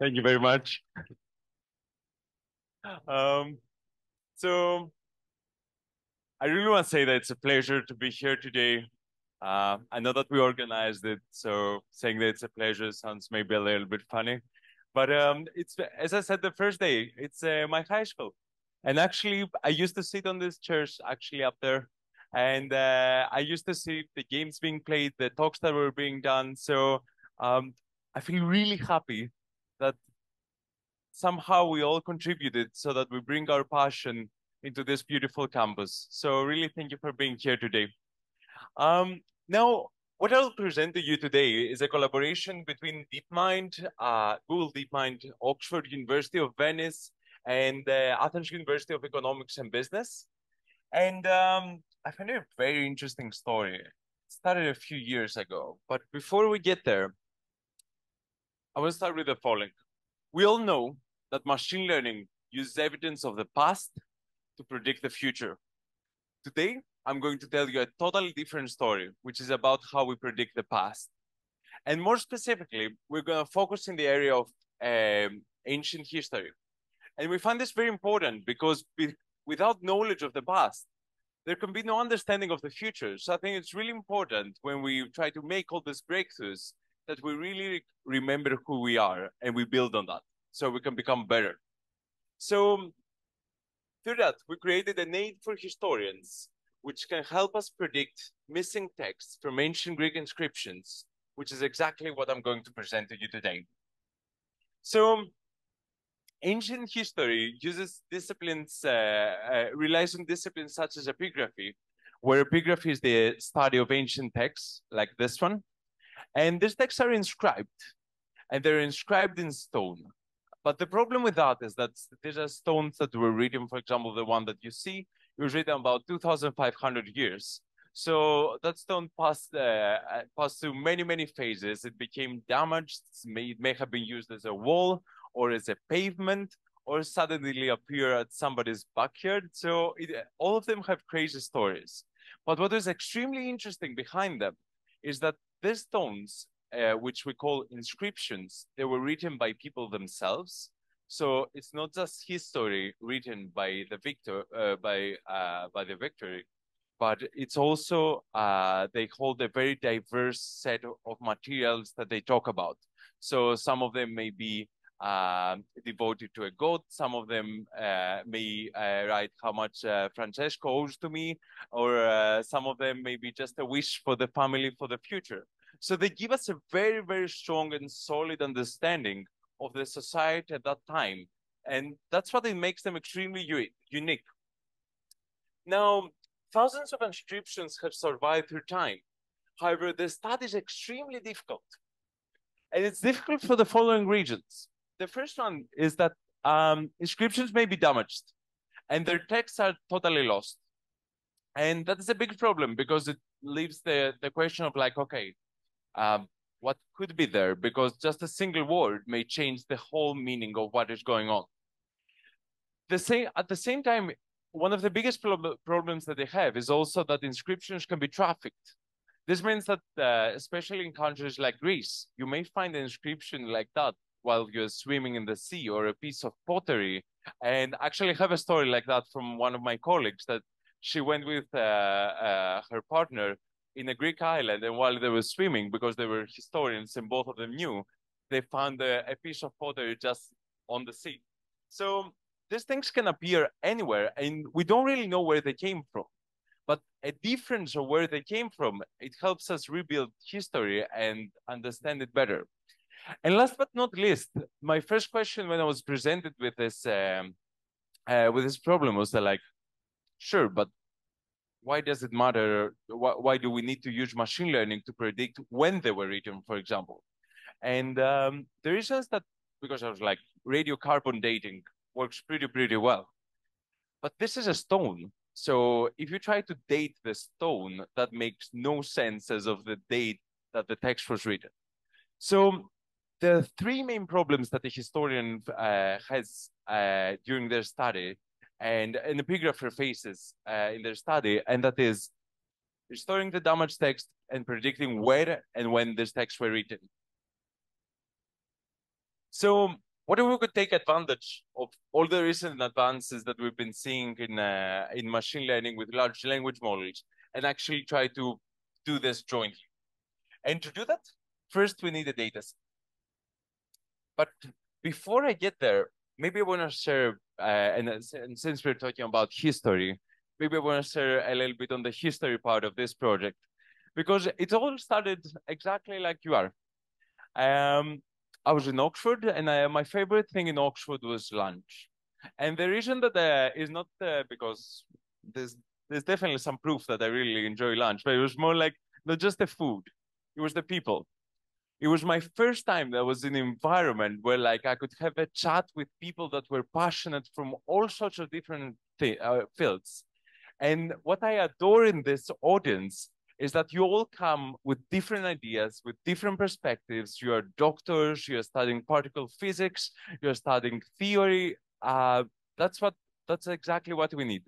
Thank you very much. Um, so I really want to say that it's a pleasure to be here today. Uh, I know that we organized it, so saying that it's a pleasure sounds maybe a little bit funny, but um, it's as I said the first day, it's uh, my high school, and actually I used to sit on this chairs actually up there, and uh, I used to see the games being played, the talks that were being done. So um, I feel really happy that somehow we all contributed so that we bring our passion into this beautiful campus. So really thank you for being here today. Um, now, what I'll present to you today is a collaboration between DeepMind, uh, Google DeepMind, Oxford University of Venice, and uh, Athens University of Economics and Business. And um, I it a very interesting story. It started a few years ago, but before we get there, I want to start with the following. We all know that machine learning uses evidence of the past to predict the future. Today, I'm going to tell you a totally different story, which is about how we predict the past. And more specifically, we're going to focus in the area of um, ancient history. And we find this very important because without knowledge of the past, there can be no understanding of the future. So I think it's really important when we try to make all these breakthroughs that we really remember who we are and we build on that so we can become better. So through that, we created an aid for historians, which can help us predict missing texts from ancient Greek inscriptions, which is exactly what I'm going to present to you today. So ancient history uses disciplines, uh, uh, relies on disciplines such as epigraphy, where epigraphy is the study of ancient texts, like this one. And these texts are inscribed, and they're inscribed in stone. But the problem with that is that these are stones that were written, for example, the one that you see, it was written about 2,500 years. So that stone passed uh, passed through many, many phases. It became damaged. It may have been used as a wall or as a pavement or suddenly appear at somebody's backyard. So it, all of them have crazy stories. But what is extremely interesting behind them is that these stones, uh, which we call inscriptions, they were written by people themselves. So it's not just history written by the victor, uh, by uh, by the victory, but it's also uh, they hold a very diverse set of materials that they talk about. So some of them may be uh, devoted to a god. Some of them uh, may uh, write how much uh, Francesco owes to me, or uh, some of them may be just a wish for the family for the future. So they give us a very, very strong and solid understanding of the society at that time. And that's what it makes them extremely unique. Now, thousands of inscriptions have survived through time. However, the study is extremely difficult. And it's difficult for the following reasons the first one is that um, inscriptions may be damaged and their texts are totally lost. And that is a big problem because it leaves the, the question of like, okay, um, what could be there? Because just a single word may change the whole meaning of what is going on. The same, at the same time, one of the biggest prob problems that they have is also that inscriptions can be trafficked. This means that, uh, especially in countries like Greece, you may find an inscription like that while you're swimming in the sea or a piece of pottery. And actually have a story like that from one of my colleagues that she went with uh, uh, her partner in a Greek island. And while they were swimming, because they were historians and both of them knew, they found a, a piece of pottery just on the sea. So these things can appear anywhere and we don't really know where they came from. But a difference of where they came from, it helps us rebuild history and understand it better. And last but not least, my first question when I was presented with this um, uh, with this problem was that like, sure, but why does it matter? Why, why, do we need to use machine learning to predict when they were written, for example? And um, the reason is that because I was like, radiocarbon dating works pretty, pretty well. But this is a stone. So if you try to date the stone, that makes no sense as of the date that the text was written. So the three main problems that the historian uh, has uh, during their study and an epigrapher faces uh, in their study, and that is restoring the damaged text and predicting where and when these texts were written. So what if we could take advantage of all the recent advances that we've been seeing in uh, in machine learning with large language models and actually try to do this jointly? And to do that, first we need a data set. But before I get there, maybe I want to share, uh, and, and since we're talking about history, maybe I want to share a little bit on the history part of this project, because it all started exactly like you are. Um, I was in Oxford, and I, my favorite thing in Oxford was lunch. And the reason that uh, is not uh, because there's there's definitely some proof that I really enjoy lunch, but it was more like not just the food, it was the people. It was my first time that was in an environment where like I could have a chat with people that were passionate from all sorts of different uh, fields. And what I adore in this audience is that you all come with different ideas, with different perspectives. You are doctors, you're studying particle physics, you're studying theory. Uh, that's what that's exactly what we need.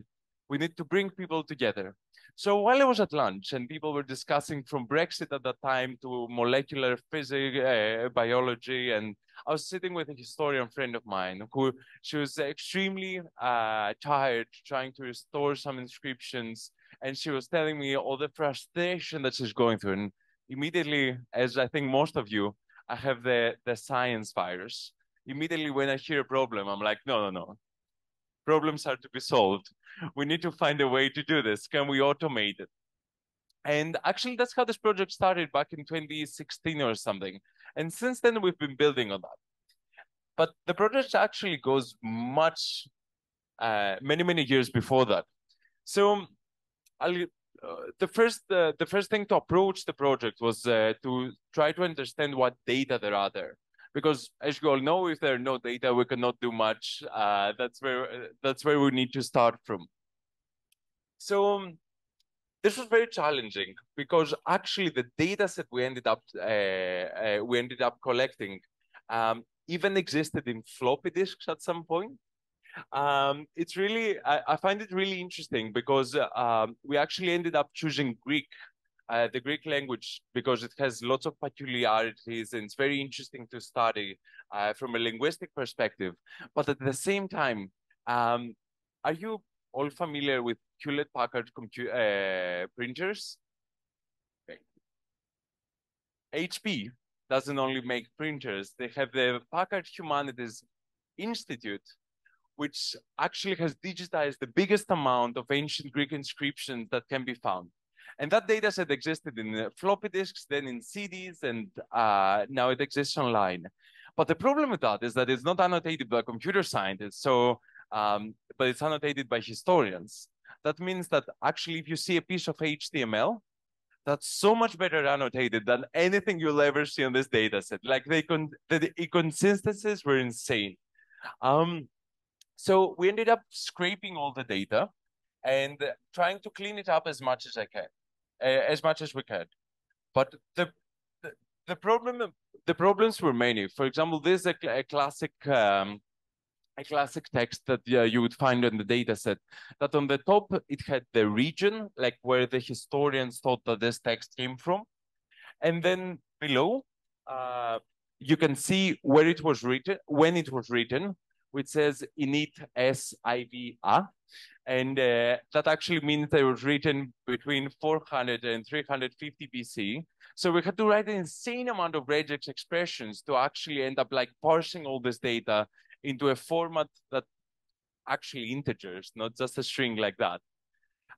We need to bring people together. So while I was at lunch and people were discussing from Brexit at that time to molecular physics, uh, biology, and I was sitting with a historian friend of mine who she was extremely uh, tired trying to restore some inscriptions, and she was telling me all the frustration that she's going through. And immediately, as I think most of you, I have the the science virus. Immediately, when I hear a problem, I'm like, no, no, no. Problems are to be solved we need to find a way to do this. Can we automate it? And actually, that's how this project started back in 2016 or something. And since then, we've been building on that. But the project actually goes much, uh, many, many years before that. So uh, the first uh, the first thing to approach the project was uh, to try to understand what data there are there because as you all know, if there are no data, we cannot do much. Uh, that's where that's where we need to start from. So um, this was very challenging because actually the data set we ended up uh, uh, we ended up collecting um, even existed in floppy disks at some point. Um, it's really I, I, find it really interesting because um, we actually ended up choosing Greek uh, the Greek language because it has lots of peculiarities and it's very interesting to study uh, from a linguistic perspective. But at the same time, um, are you all familiar with Hewlett Packard uh, printers? HP doesn't only make printers, they have the Packard Humanities Institute, which actually has digitized the biggest amount of ancient Greek inscriptions that can be found. And that data set existed in floppy disks, then in CDs, and uh, now it exists online. But the problem with that is that it's not annotated by computer scientists, so um, but it's annotated by historians. That means that actually, if you see a piece of HTML, that's so much better annotated than anything you'll ever see on this data set. Like they con the inconsistencies were insane. Um, so we ended up scraping all the data and trying to clean it up as much as I can as much as we could. But the, the, the problem the problems were many. For example, this is a, a classic um, a classic text that you would find in the data set that on the top it had the region like where the historians thought that this text came from and then below uh, you can see where it was written when it was written which says init s i v a and uh, that actually means it was written between 400 and 350 BC. So we had to write an insane amount of regex expressions to actually end up like parsing all this data into a format that actually integers, not just a string like that.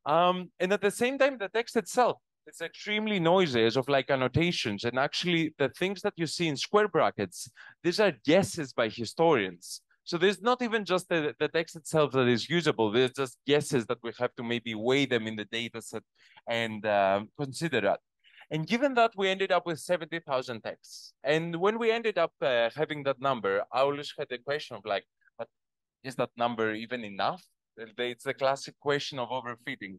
Um, and at the same time, the text itself is extremely noisy as of like annotations. And actually the things that you see in square brackets, these are guesses by historians. So there's not even just the, the text itself that is usable. There's just guesses that we have to maybe weigh them in the data set and um, consider that. And given that, we ended up with 70,000 texts. And when we ended up uh, having that number, I always had the question of like, but is that number even enough? It's the classic question of overfitting.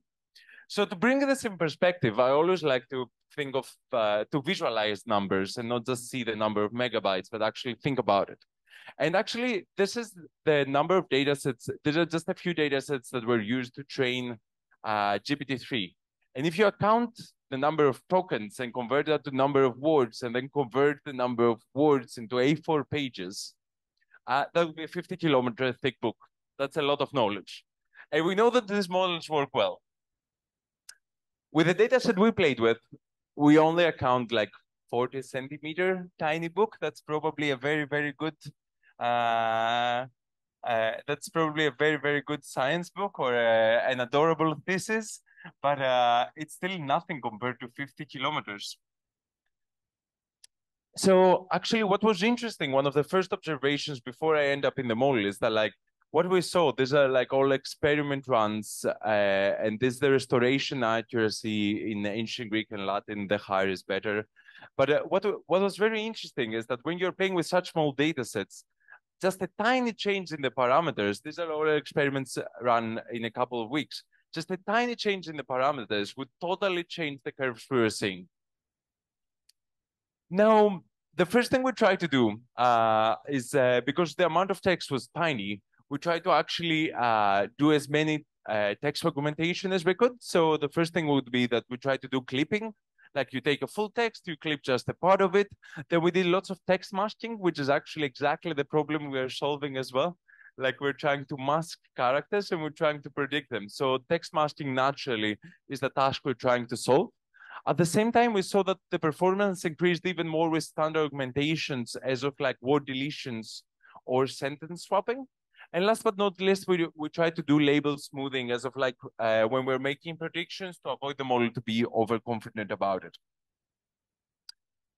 So to bring this in perspective, I always like to think of, uh, to visualize numbers and not just see the number of megabytes, but actually think about it. And actually, this is the number of data sets. These are just a few data sets that were used to train uh, GPT-3. And if you account the number of tokens and convert that to number of words and then convert the number of words into A4 pages, uh, that would be a 50 kilometer thick book. That's a lot of knowledge. And we know that these models work well. With the data set we played with, we only account like 40 centimeter tiny book. That's probably a very, very good, uh, uh, that's probably a very, very good science book or a, uh, an adorable thesis, but uh, it's still nothing compared to 50 kilometers. So actually what was interesting, one of the first observations before I end up in the model is that like what we saw, these are like all experiment runs, uh, and this the restoration accuracy in ancient Greek and Latin, the higher is better. But uh, what what was very interesting is that when you're playing with such small data sets, just a tiny change in the parameters, these are all experiments run in a couple of weeks, just a tiny change in the parameters would totally change the curves we were seeing. Now, the first thing we tried to do uh, is uh, because the amount of text was tiny, we tried to actually uh, do as many uh, text augmentation as we could. So the first thing would be that we try to do clipping, like you take a full text, you clip just a part of it. Then we did lots of text masking, which is actually exactly the problem we are solving as well. Like we're trying to mask characters and we're trying to predict them. So text masking naturally is the task we're trying to solve. At the same time, we saw that the performance increased even more with standard augmentations as of like word deletions or sentence swapping. And last but not least, we, we try to do label smoothing as of like uh, when we're making predictions to avoid the model to be overconfident about it.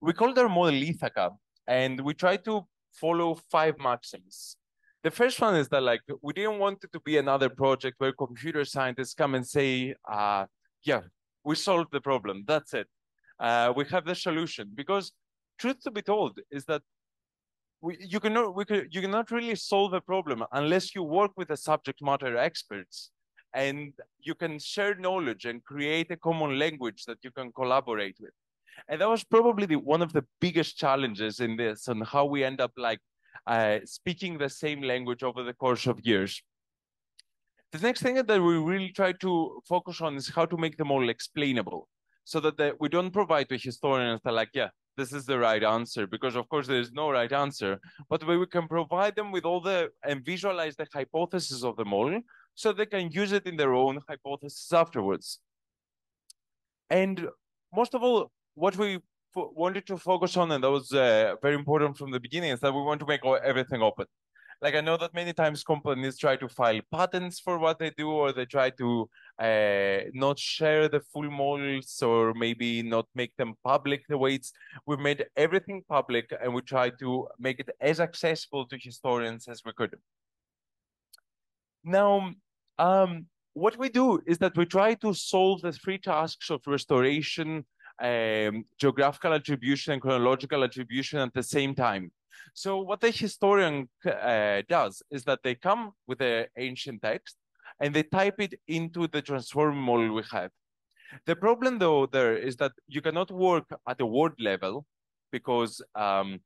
We call our model Ithaca, and we try to follow five maxims. The first one is that like we didn't want it to be another project where computer scientists come and say, uh, yeah, we solved the problem. That's it. Uh, we have the solution. Because truth to be told is that we, you cannot we could, you cannot really solve a problem unless you work with the subject matter experts and you can share knowledge and create a common language that you can collaborate with. And that was probably the, one of the biggest challenges in this and how we end up like uh, speaking the same language over the course of years. The next thing that we really try to focus on is how to make them all explainable so that the, we don't provide to historians that like yeah this is the right answer because of course there is no right answer but we can provide them with all the and visualize the hypothesis of the model so they can use it in their own hypothesis afterwards. And most of all what we wanted to focus on and that was uh, very important from the beginning is that we want to make everything open like I know that many times companies try to file patents for what they do, or they try to uh, not share the full models, or maybe not make them public the way it's. We made everything public, and we try to make it as accessible to historians as we could. Now, um, what we do is that we try to solve the three tasks of restoration, um, geographical attribution, and chronological attribution at the same time. So what the historian uh, does is that they come with the ancient text and they type it into the transform model we have. The problem though there is that you cannot work at the word level because um,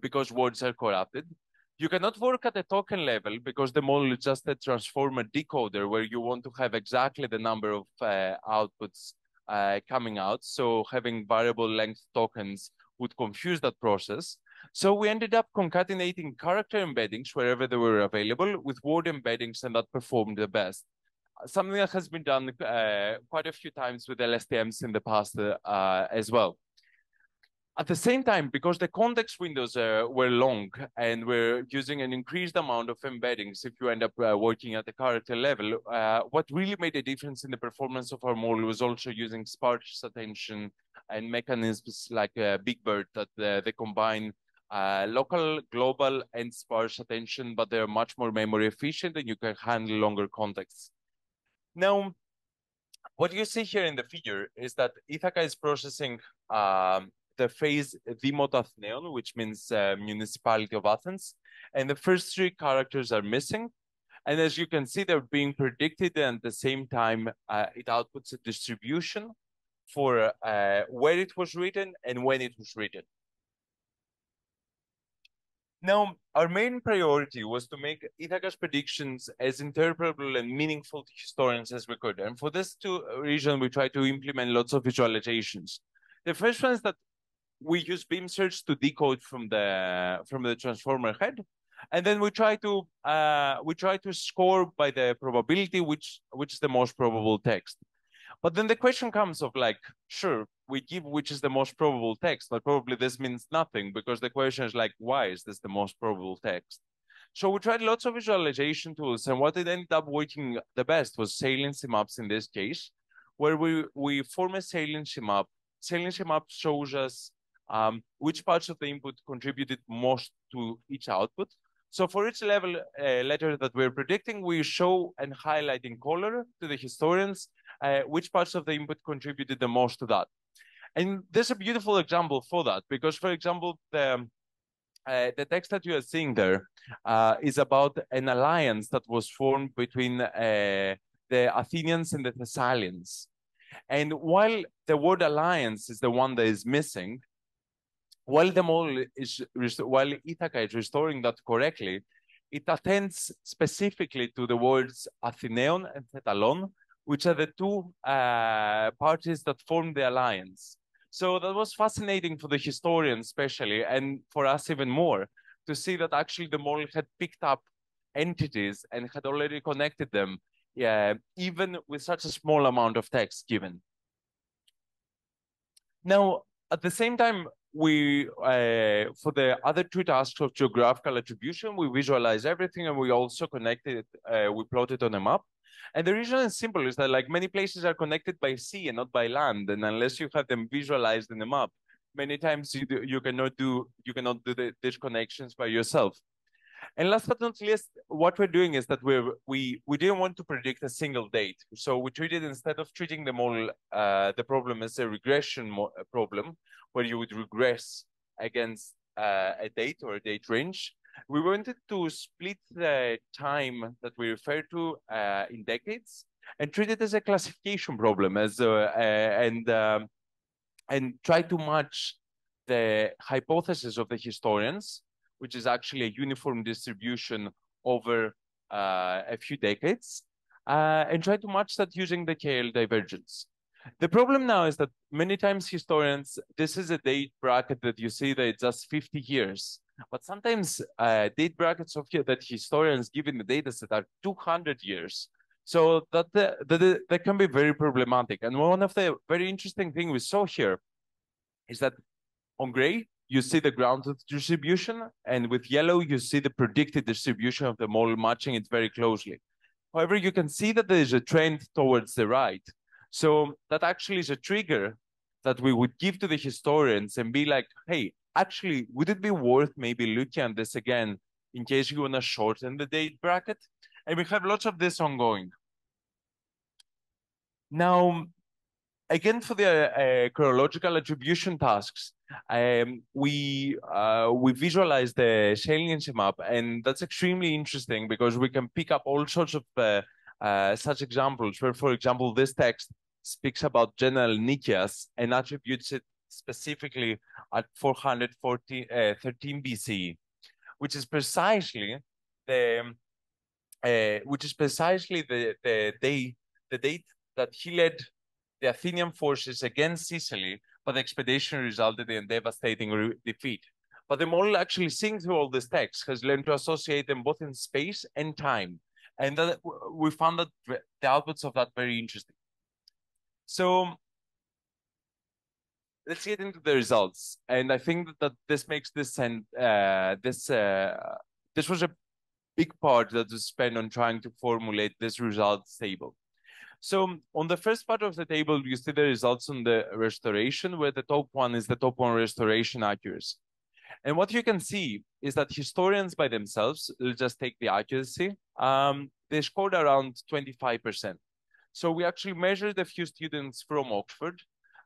because words are corrupted. You cannot work at the token level because the model is just a transformer decoder where you want to have exactly the number of uh, outputs uh, coming out. So having variable length tokens would confuse that process. So we ended up concatenating character embeddings wherever they were available with word embeddings and that performed the best. Something that has been done uh, quite a few times with LSTMs in the past uh, as well. At the same time, because the context windows uh, were long and we're using an increased amount of embeddings if you end up uh, working at the character level, uh, what really made a difference in the performance of our model was also using sparse attention and mechanisms like uh, Big Bird that uh, they combine uh, local, global, and sparse attention, but they're much more memory efficient and you can handle longer contexts. Now, what you see here in the figure is that Ithaca is processing um, the phrase Dimot Athneon, which means uh, municipality of Athens, and the first three characters are missing. And as you can see, they're being predicted, and at the same time, uh, it outputs a distribution for uh, where it was written and when it was written. Now, our main priority was to make Ithaca's predictions as interpretable and meaningful to historians as we could. And for this two reason, we try to implement lots of visualizations. The first one is that we use beam search to decode from the from the transformer head. And then we try to uh, we try to score by the probability which which is the most probable text. But then the question comes of like, sure, we give which is the most probable text, but probably this means nothing because the question is like, why is this the most probable text? So we tried lots of visualization tools, and what it ended up working the best was saliency maps in this case, where we, we form a saliency map. Saliency map shows us um, which parts of the input contributed most to each output. So for each level uh, letter that we're predicting, we show and highlight in color to the historians uh, which parts of the input contributed the most to that. And there's a beautiful example for that, because for example, the, uh, the text that you are seeing there uh, is about an alliance that was formed between uh, the Athenians and the Thessalians. And while the word alliance is the one that is missing, while the model is while Ithaca is restoring that correctly, it attends specifically to the words Athenion and Thetalon, which are the two uh, parties that form the alliance. So that was fascinating for the historians, especially, and for us even more, to see that actually the model had picked up entities and had already connected them, yeah, even with such a small amount of text given. Now, at the same time, we uh, for the other two tasks of geographical attribution, we visualize everything and we also connected, uh, we plotted on a map. And the reason is simple is that like many places are connected by sea and not by land. And unless you have them visualized in the map, many times you, do, you cannot do you cannot do the, these connections by yourself. And last but not least, what we're doing is that we're, we we didn't want to predict a single date, so we treated instead of treating the model uh, the problem as a regression problem, where you would regress against uh, a date or a date range we wanted to split the time that we refer to uh, in decades and treat it as a classification problem as uh, uh, and um, and try to match the hypothesis of the historians, which is actually a uniform distribution over uh, a few decades, uh, and try to match that using the KL divergence. The problem now is that many times historians, this is a date bracket that you see that it's just 50 years. But sometimes uh, date brackets of here that historians give in the data set are 200 years. So that, that, that can be very problematic. And one of the very interesting thing we saw here is that on gray, you see the grounded distribution, and with yellow, you see the predicted distribution of the model matching it very closely. However, you can see that there is a trend towards the right. So that actually is a trigger that we would give to the historians and be like, hey, actually, would it be worth maybe looking at this again in case you want to shorten the date bracket? And we have lots of this ongoing. Now, again, for the uh, chronological attribution tasks, um, we uh, we visualize the saliency map, and that's extremely interesting because we can pick up all sorts of uh, uh such examples. Where, for example, this text speaks about General Nicias and attributes it specifically at 413 uh, BCE, which is precisely the uh, which is precisely the the day the date that he led the Athenian forces against Sicily, but the expedition resulted in devastating defeat. But the model actually seeing through all these texts has learned to associate them both in space and time. And that we found that the outputs of that very interesting. So let's get into the results. And I think that this makes this and uh, this uh, this was a big part that was spent on trying to formulate this results table. So on the first part of the table, you see the results on the restoration, where the top one is the top one restoration accuracy. And what you can see is that historians by themselves, will just take the accuracy, um, they scored around 25%. So we actually measured a few students from Oxford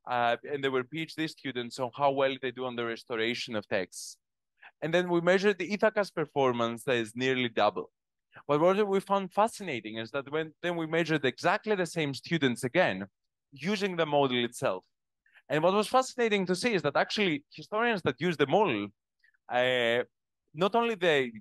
uh, and they were PhD students on how well they do on the restoration of texts. And then we measured the Ithaca's performance that is nearly double. But what we found fascinating is that when then we measured exactly the same students again, using the model itself. And what was fascinating to see is that actually historians that use the model, uh, not only they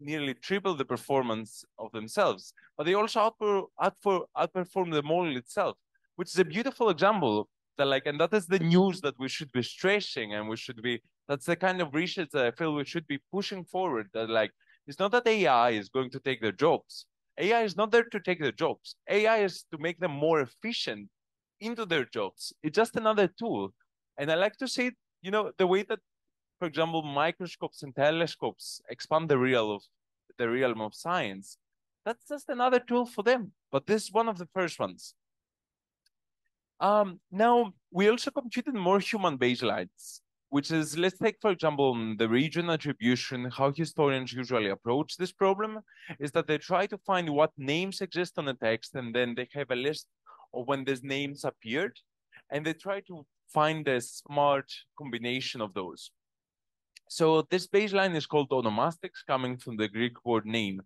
nearly triple the performance of themselves, but they also outper, outper, outperform the model itself, which is a beautiful example that like and that is the news that we should be stressing and we should be that's the kind of research that I feel we should be pushing forward that like It's not that AI is going to take their jobs. AI is not there to take their jobs. AI is to make them more efficient into their jobs. It's just another tool. And I like to say, you know, the way that, for example, microscopes and telescopes expand the real of the realm of science. That's just another tool for them. But this is one of the first ones. Um, now, we also computed more human baselines, which is, let's take, for example, the region attribution, how historians usually approach this problem is that they try to find what names exist on the text, and then they have a list of when these names appeared, and they try to find a smart combination of those. So this baseline is called onomastics, coming from the Greek word name.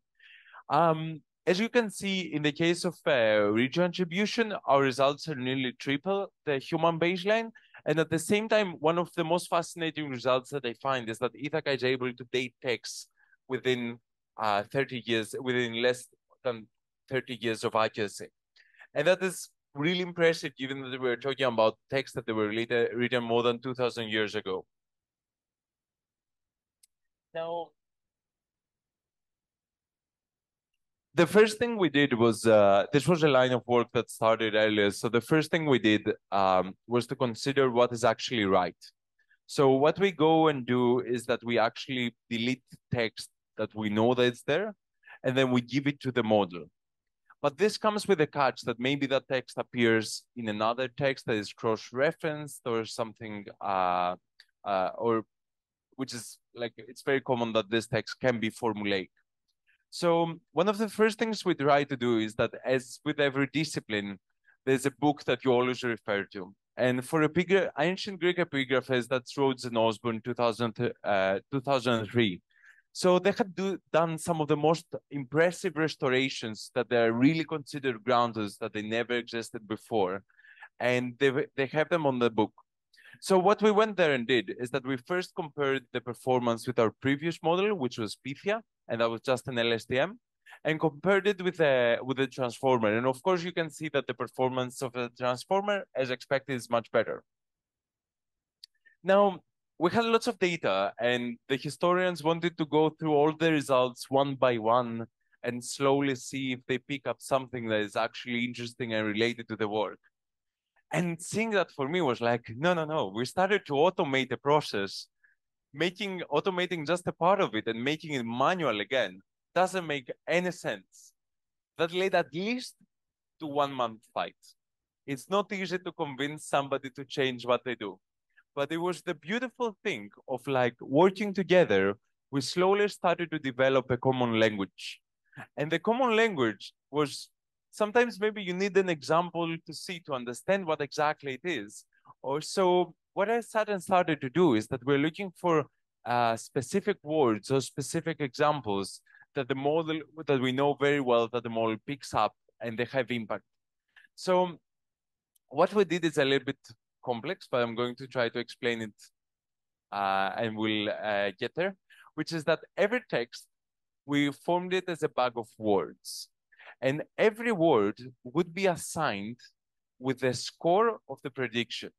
Um, as you can see, in the case of uh, region attribution, our results are nearly triple the human baseline. And at the same time, one of the most fascinating results that I find is that Ithaca is able to date texts within uh, 30 years, within less than 30 years of accuracy. And that is really impressive, given that we're talking about texts that they were later written more than 2,000 years ago. Now, the first thing we did was uh, this was a line of work that started earlier. So the first thing we did um, was to consider what is actually right. So what we go and do is that we actually delete text that we know that it's there, and then we give it to the model. But this comes with a catch that maybe that text appears in another text that is cross-referenced or something, uh, uh, or which is like it's very common that this text can be formulaic. So one of the first things we try to do is that as with every discipline, there's a book that you always refer to. And for epigra- ancient Greek epigraphers, that's Rhodes and Osborne 2000, uh, 2003. So they had do, done some of the most impressive restorations that they are really considered grounders that they never existed before. And they, they have them on the book. So what we went there and did is that we first compared the performance with our previous model, which was Pythia, and that was just an LSTM, and compared it with a with a transformer. And of course, you can see that the performance of the transformer, as expected, is much better. Now, we had lots of data, and the historians wanted to go through all the results one by one and slowly see if they pick up something that is actually interesting and related to the work. And seeing that for me was like, no, no, no. We started to automate the process making automating just a part of it and making it manual again doesn't make any sense. That led at least to one month fight. It's not easy to convince somebody to change what they do. But it was the beautiful thing of like working together, we slowly started to develop a common language. And the common language was sometimes maybe you need an example to see to understand what exactly it is. Or so what I and started to do is that we're looking for uh, specific words or specific examples that the model that we know very well that the model picks up and they have impact. So what we did is a little bit complex, but I'm going to try to explain it uh, and we'll uh, get there, which is that every text, we formed it as a bag of words. And every word would be assigned with the score of the prediction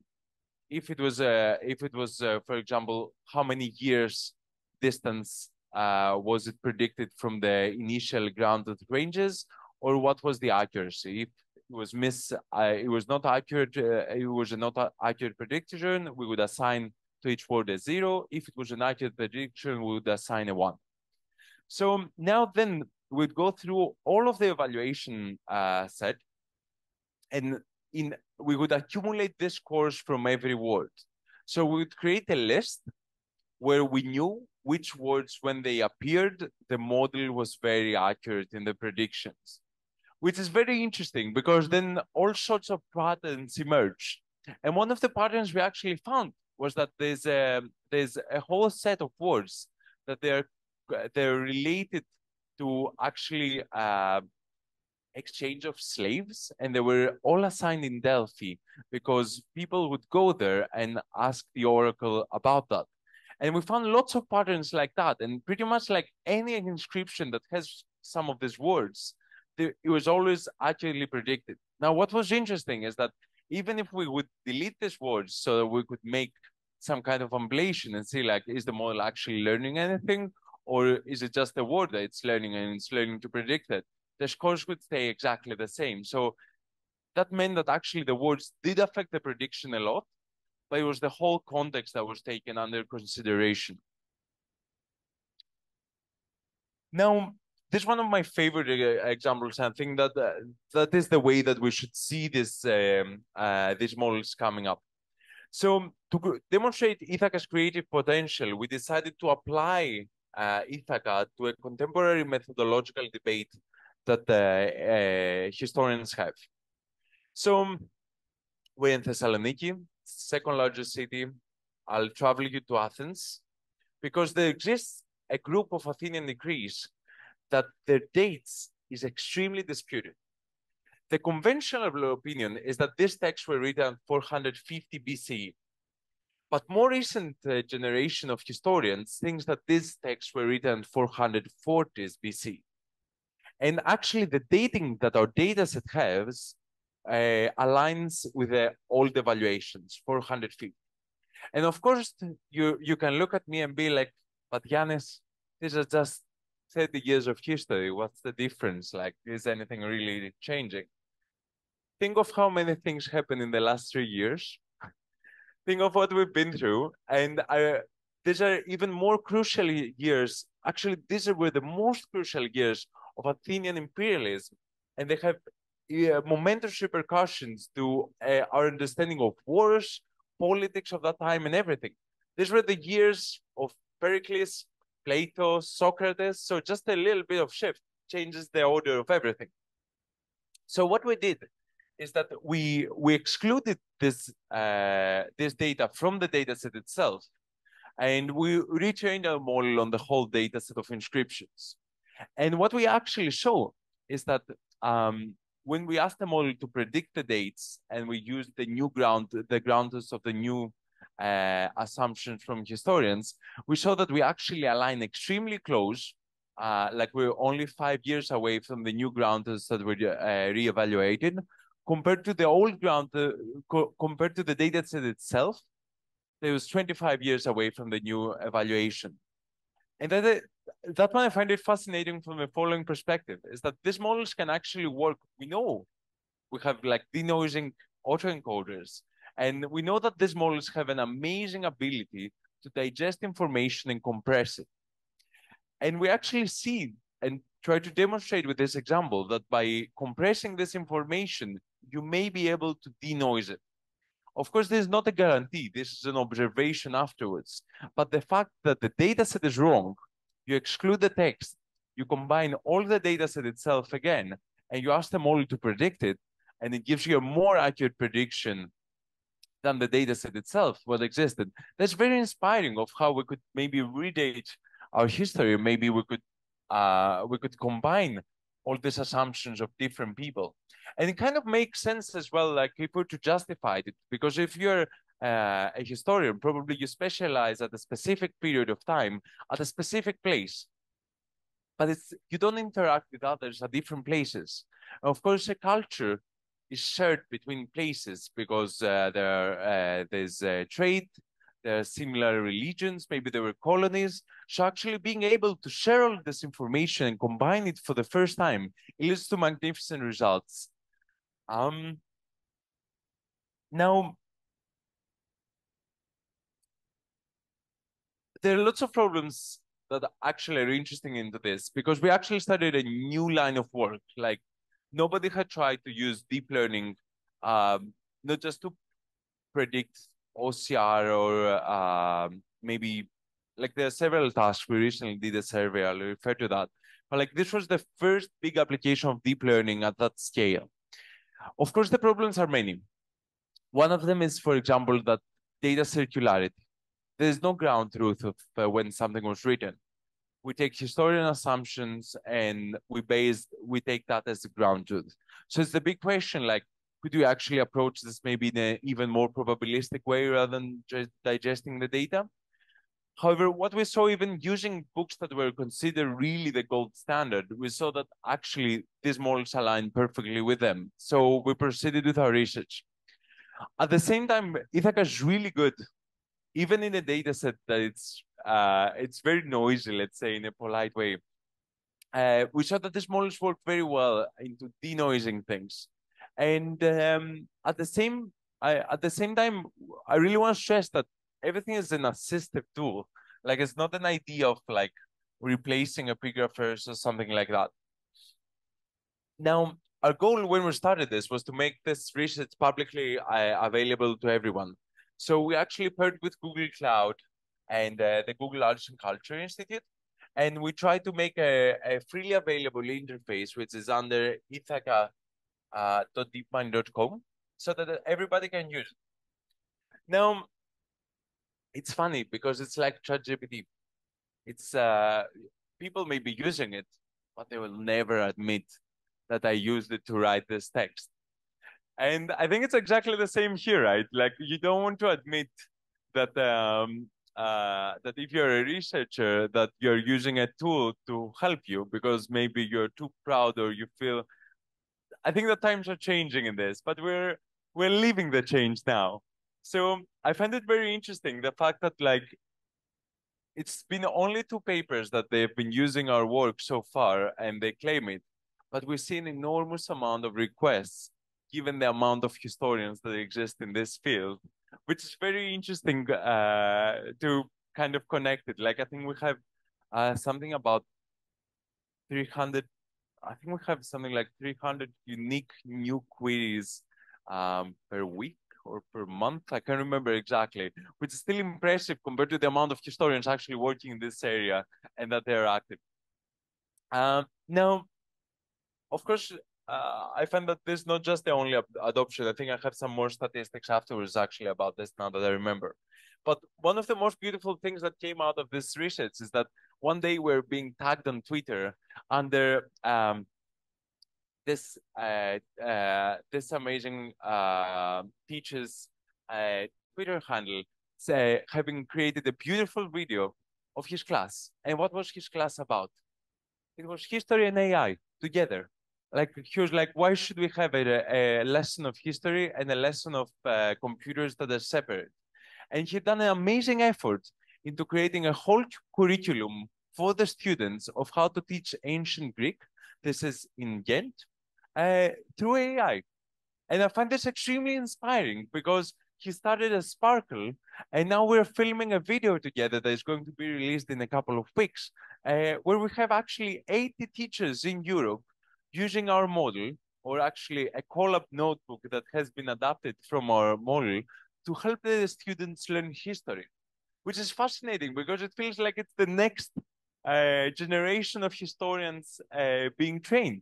if it was uh, if it was uh, for example how many years distance uh, was it predicted from the initial grounded ranges or what was the accuracy? If it was miss uh, it was not accurate uh, it was not accurate prediction we would assign to each word a zero. If it was an accurate prediction we would assign a one. So now then we'd go through all of the evaluation uh, set and in we would accumulate the scores from every word. So we would create a list where we knew which words, when they appeared, the model was very accurate in the predictions, which is very interesting because then all sorts of patterns emerge. And one of the patterns we actually found was that there's a there's a whole set of words that they're they're related to actually uh, exchange of slaves and they were all assigned in Delphi because people would go there and ask the oracle about that. And we found lots of patterns like that. And pretty much like any inscription that has some of these words, it was always accurately predicted. Now, what was interesting is that even if we would delete these words so that we could make some kind of ablation and see like, is the model actually learning anything? or is it just a word that it's learning and it's learning to predict it? The scores would stay exactly the same. So that meant that actually the words did affect the prediction a lot, but it was the whole context that was taken under consideration. Now, this is one of my favorite uh, examples. I think that uh, that is the way that we should see this um, uh, these models coming up. So to demonstrate Ithaca's creative potential, we decided to apply uh, Ithaca to a contemporary methodological debate that uh, uh, historians have. So we're in Thessaloniki, second largest city. I'll travel you to Athens because there exists a group of Athenian decrees that their dates is extremely disputed. The conventional opinion is that these texts were written 450 BC, but more recent uh, generation of historians thinks that these texts were written 440s BC. And actually the dating that our dataset has uh, aligns with the old evaluations, 450. And of course, you, you can look at me and be like, but Yannis, these are just 30 years of history. What's the difference? Like, is anything really changing? Think of how many things happened in the last three years. Think of what we've been through. And I, these are even more crucial years. Actually, these were the most crucial years of Athenian imperialism. And they have uh, momentous repercussions to uh, our understanding of wars, politics of that time, and everything. These were the years of Pericles, Plato, Socrates. So just a little bit of shift changes the order of everything. So what we did is that we we excluded this uh, this data from the data set itself, and we retrained our model on the whole data set of inscriptions. And what we actually show is that um, when we ask the model to predict the dates and we use the new ground, the grounders of the new uh, assumptions from historians, we saw that we actually align extremely close, uh, like we're only five years away from the new grounders that were uh, reevaluated, compared to the old ground, uh, co compared to the data set itself, it was 25 years away from the new evaluation. And that, uh, that one I find it fascinating from the following perspective, is that these models can actually work. We know we have like denoising autoencoders and we know that these models have an amazing ability to digest information and compress it. And we actually see and try to demonstrate with this example that by compressing this information, you may be able to denoise it. Of course, this is not a guarantee. This is an observation afterwards. But the fact that the data set is wrong, you exclude the text, you combine all the data set itself again, and you ask the model to predict it, and it gives you a more accurate prediction than the data set itself, what existed. That's very inspiring of how we could maybe redate our history. Maybe we could uh, we could combine all these assumptions of different people. And it kind of makes sense as well, like we to justify it, because if you're uh, a historian, probably you specialize at a specific period of time, at a specific place. But it's you don't interact with others at different places. Of course, a culture is shared between places because uh, there uh, there's trade, there are similar religions, maybe there were colonies. So actually being able to share all this information and combine it for the first time leads to magnificent results. Um, now, there are lots of problems that actually are interesting into this because we actually started a new line of work, like nobody had tried to use deep learning, um, not just to predict OCR or um, maybe like there are several tasks. We recently did a survey. I'll refer to that. But like this was the first big application of deep learning at that scale. Of course, the problems are many. One of them is, for example, that data circularity. There's no ground truth of uh, when something was written we take historian assumptions and we base we take that as the ground truth. So it's the big question, like, could you actually approach this maybe in an even more probabilistic way rather than just digesting the data? However, what we saw even using books that were considered really the gold standard, we saw that actually these models align perfectly with them. So we proceeded with our research. At the same time, Ithaca is really good, even in a data set that it's uh, it's very noisy, let's say in a polite way. Uh, we saw that this models work very well into denoising things. And um, at the same I, at the same time, I really want to stress that everything is an assistive tool. Like it's not an idea of like replacing epigraphers or something like that. Now, our goal when we started this was to make this research publicly uh, available to everyone. So we actually paired with Google Cloud and uh, the Google Arts and Culture Institute, and we tried to make a, a freely available interface, which is under ithaca.deepmind.com, uh, so that everybody can use it. Now, it's funny because it's like ChatGPT. It's uh, people may be using it, but they will never admit that I used it to write this text. And I think it's exactly the same here, right? Like you don't want to admit that um, uh, that if you're a researcher, that you're using a tool to help you because maybe you're too proud or you feel. I think the times are changing in this, but we're we're leaving the change now. So I find it very interesting the fact that like it's been only two papers that they've been using our work so far, and they claim it but we see an enormous amount of requests given the amount of historians that exist in this field, which is very interesting uh, to kind of connect it. Like I think we have uh, something about 300, I think we have something like 300 unique new queries um, per week or per month. I can't remember exactly, which is still impressive compared to the amount of historians actually working in this area and that they're active. Um, now, of course, uh, I find that this is not just the only adoption. I think I have some more statistics afterwards actually about this now that I remember. But one of the most beautiful things that came out of this research is that one day we're being tagged on Twitter under um, this uh, uh, this amazing uh, teacher's uh, Twitter handle, say, having created a beautiful video of his class. And what was his class about? It was history and AI together like he was like, why should we have a, a lesson of history and a lesson of uh, computers that are separate? And he done an amazing effort into creating a whole curriculum for the students of how to teach ancient Greek. This is in Ghent uh, through AI. And I find this extremely inspiring because he started a Sparkle, and now we're filming a video together that is going to be released in a couple of weeks, uh, where we have actually 80 teachers in Europe using our model, or actually a Colab notebook that has been adapted from our model to help the students learn history, which is fascinating because it feels like it's the next uh, generation of historians uh, being trained.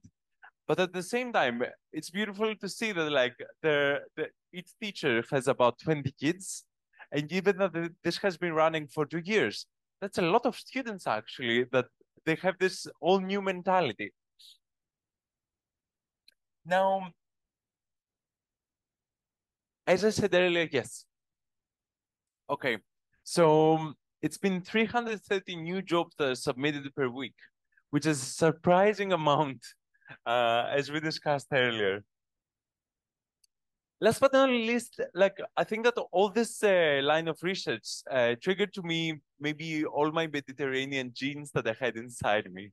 But at the same time, it's beautiful to see that like the, the each teacher has about 20 kids. And given that this has been running for two years, that's a lot of students actually that they have this all new mentality. Now, as I said earlier, yes. Okay, so it's been 330 new jobs that are submitted per week, which is a surprising amount, uh, as we discussed earlier. Last but not least, like I think that all this uh, line of research uh, triggered to me maybe all my Mediterranean genes that I had inside me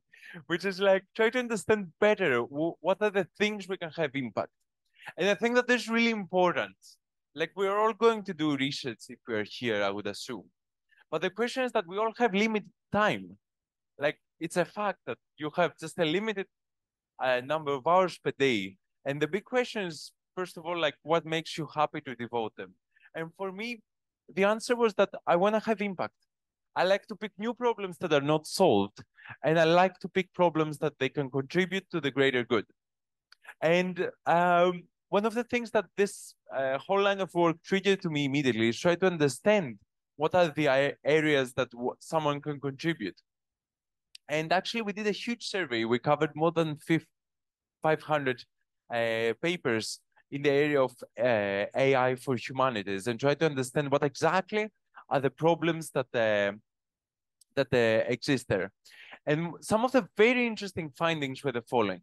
which is like try to understand better what are the things we can have impact. And I think that is really important. Like we're all going to do research if we're here, I would assume. But the question is that we all have limited time. Like it's a fact that you have just a limited uh, number of hours per day. And the big question is, first of all, like what makes you happy to devote them? And for me, the answer was that I want to have impact. I like to pick new problems that are not solved, and I like to pick problems that they can contribute to the greater good. And um, one of the things that this uh, whole line of work triggered to me immediately is try to understand what are the areas that someone can contribute. And actually, we did a huge survey. We covered more than 500 uh, papers in the area of uh, AI for humanities and try to understand what exactly are the problems that uh, that uh, exist there. And some of the very interesting findings were the following.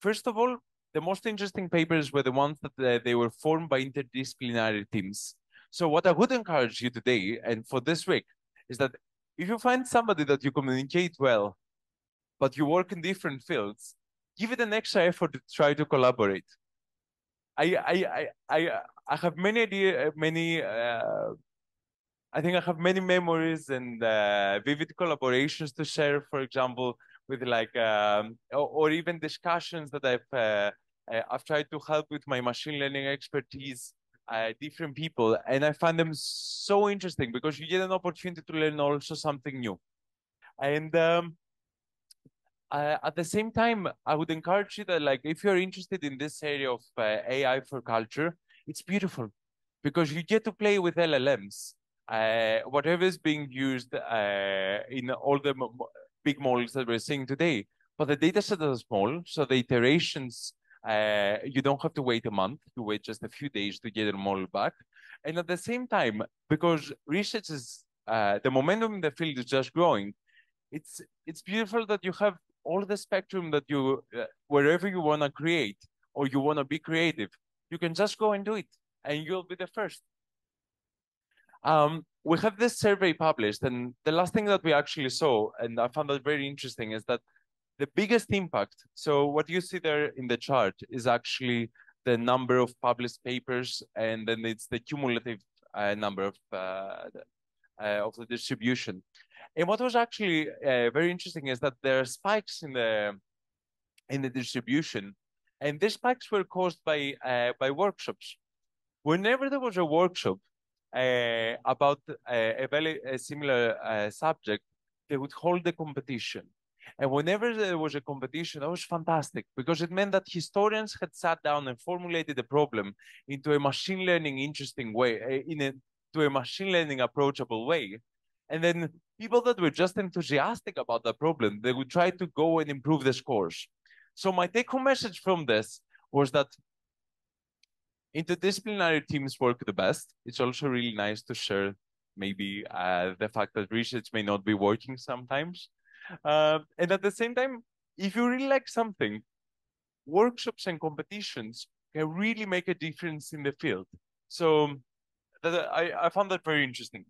First of all, the most interesting papers were the ones that they were formed by interdisciplinary teams. So what I would encourage you today and for this week is that if you find somebody that you communicate well, but you work in different fields, give it an extra effort to try to collaborate. I I I I, have many idea many uh, I think I have many memories and uh, vivid collaborations to share. For example, with like um, or, or, even discussions that I've uh, uh, I've tried to help with my machine learning expertise. Uh, different people, and I find them so interesting because you get an opportunity to learn also something new. And um, uh, at the same time, I would encourage you that, like, if you're interested in this area of uh, AI for culture, it's beautiful because you get to play with LLMs. Uh, whatever is being used uh, in all the big models that we're seeing today, but the data set is small, so the iterations uh, you don't have to wait a month. You wait just a few days to get a model back. And at the same time, because research is uh, the momentum in the field is just growing, it's it's beautiful that you have all the spectrum that you, uh, wherever you want to create or you want to be creative, you can just go and do it and you'll be the first. Um, we have this survey published and the last thing that we actually saw, and I found that very interesting, is that the biggest impact, so what you see there in the chart is actually the number of published papers and then it's the cumulative uh, number of, uh, of the distribution. And what was actually uh, very interesting is that there are spikes in the in the distribution, and these spikes were caused by uh, by workshops. Whenever there was a workshop uh, about uh, a very a similar uh, subject, they would hold the competition. And whenever there was a competition, that was fantastic because it meant that historians had sat down and formulated the problem into a machine learning interesting way, uh, in a, to a machine learning approachable way. And then people that were just enthusiastic about the problem, they would try to go and improve the scores. So my take-home message from this was that interdisciplinary teams work the best. It's also really nice to share maybe uh, the fact that research may not be working sometimes. Uh, and at the same time, if you really like something, workshops and competitions can really make a difference in the field. So that, I, I found that very interesting.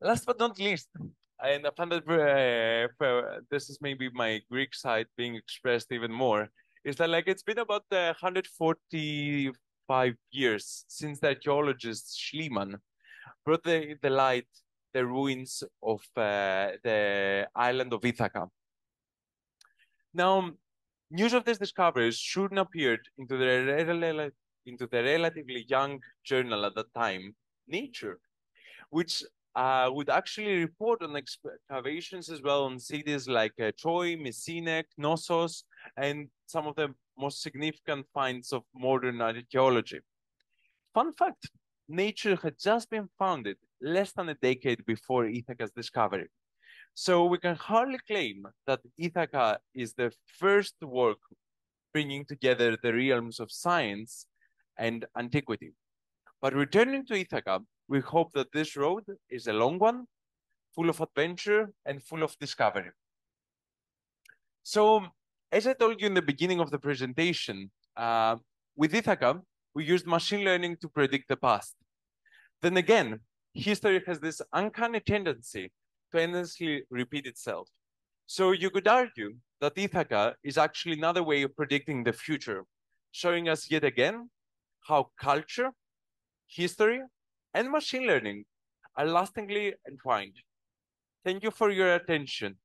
Last but not least, and I found that uh, this is maybe my Greek side being expressed even more, is that like it's been about uh, 145 years since the archaeologist Schliemann brought the, the light the ruins of uh, the island of Ithaca. Now, news of this discovery soon appeared into the, into the relatively young journal at that time, Nature, which uh, would actually report on excavations as well on cities like uh, Troy, Mycenae, Knossos, and some of the most significant finds of modern archaeology. Fun fact, nature had just been founded less than a decade before Ithaca's discovery. So we can hardly claim that Ithaca is the first work bringing together the realms of science and antiquity. But returning to Ithaca, we hope that this road is a long one, full of adventure and full of discovery. So, as I told you in the beginning of the presentation, uh, with Ithaca, we used machine learning to predict the past. Then again, history has this uncanny tendency to endlessly repeat itself. So you could argue that Ithaca is actually another way of predicting the future, showing us yet again how culture, history, and machine learning are lastingly entwined. Thank you for your attention.